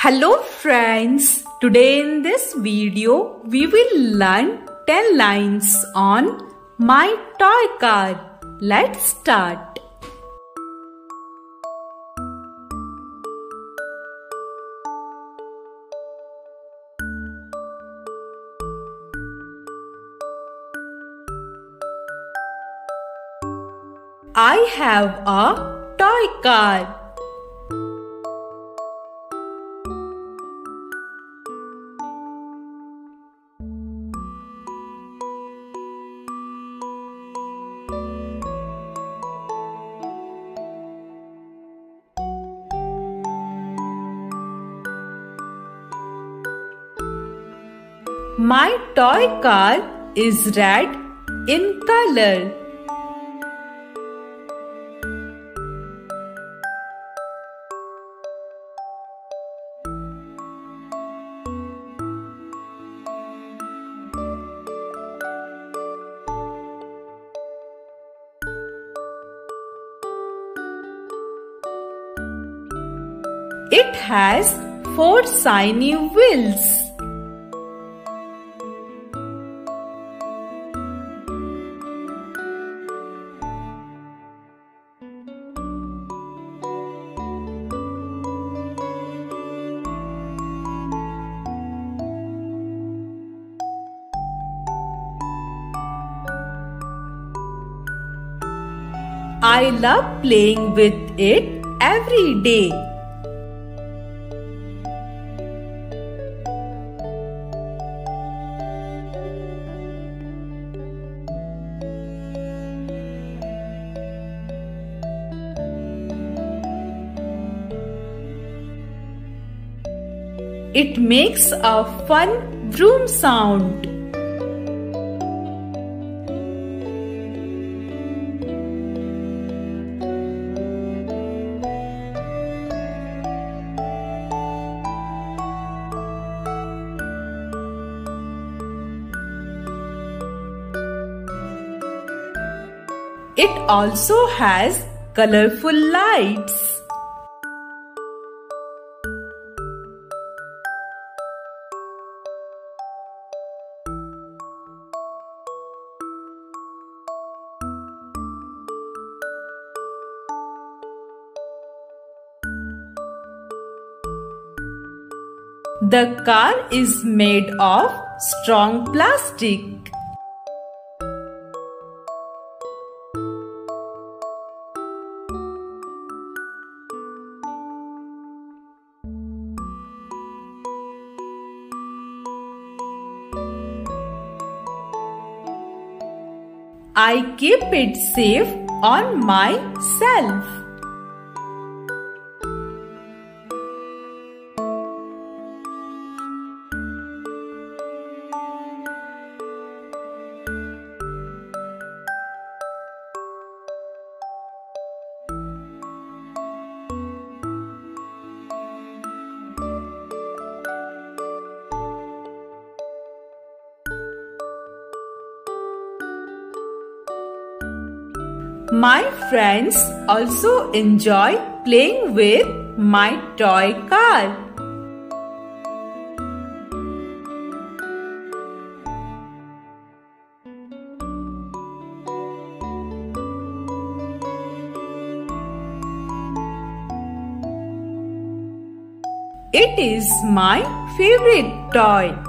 Hello friends, today in this video we will learn 10 lines on my toy car. Let's start. I have a toy car. My toy car is red in color. It has four shiny wheels. I love playing with it every day. It makes a fun vroom sound. It also has colorful lights. The car is made of strong plastic. I keep it safe on myself. My friends also enjoy playing with my toy car. It is my favorite toy.